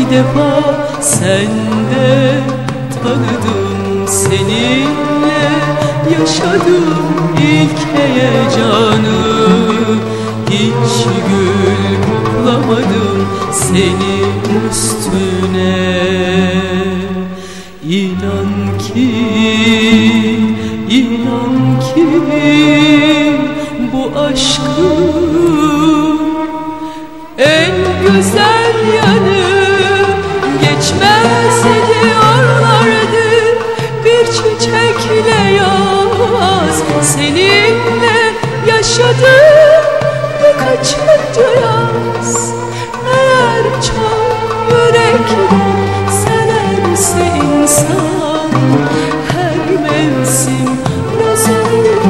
İki defa sende tanıdım seninle. Yaşadım ilk heyecanı Hiç gül koklamadım senin üstüne. İnan ki, inan ki bu aşkın en güzel yanı. Geçmez ediyorlardı bir çiçekle yaz Seninle yaşadım bu kaçıncı yaz. Eğer çok yürekten severse insan Her mevsim yazılır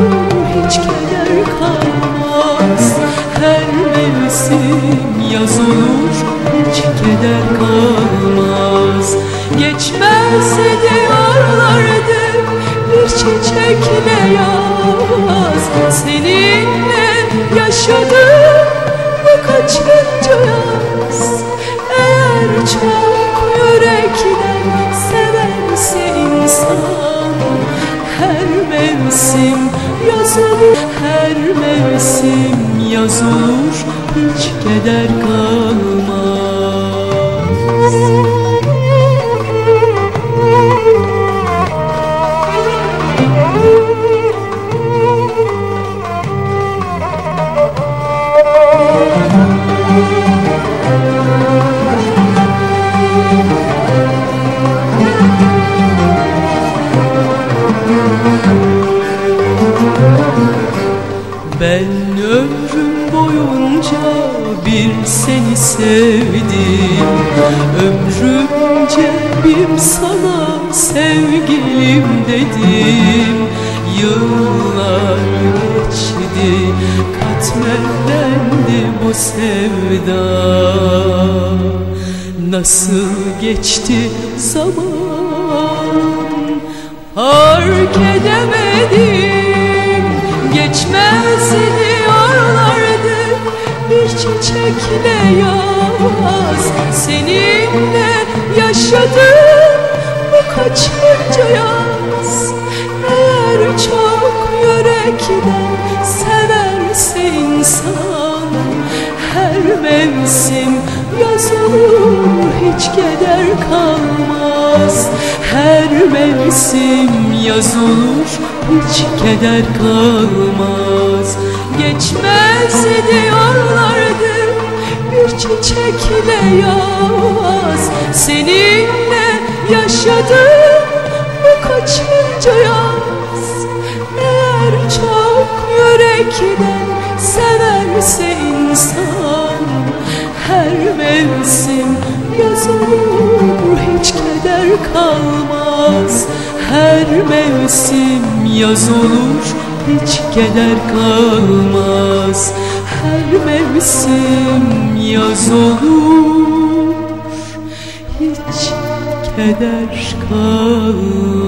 hiç keder kalmaz. Her mevsim yaz olur hiç keder kalmaz Geçmez diyorlardı bir çiçekle yaz Seninle yaşadım bu kaçıncı yaz. Eğer çok yürekten severse insan Her mevsim yaz olur Her mevsim yaz olur Hiç keder kalmaz boyunca bir seni sevdim. Ömrümce bir sana sevgilim dedim. Yıllar geçti katmerlendi bu sevda. Nasıl geçti zaman? Fark edemedim çiçekle yaz. Seninle yaşadım Bu kaçıncı yaz. Eğer çok yürekten Severse insan Her mevsim yaz olur Hiç keder kalmaz. Her mevsim yaz olur Hiç keder kalmaz. Geçmez diyorlardı Bir çiçekle yaz Seninle yaşadım Bu kaçıncı yaz. Eğer çok yürekten Severse insan Her mevsim yaz olur Hiç keder kalmaz. Her mevsim yaz olur Hiç keder kalmaz her mevsim yaz olur Hiç keder kalmaz.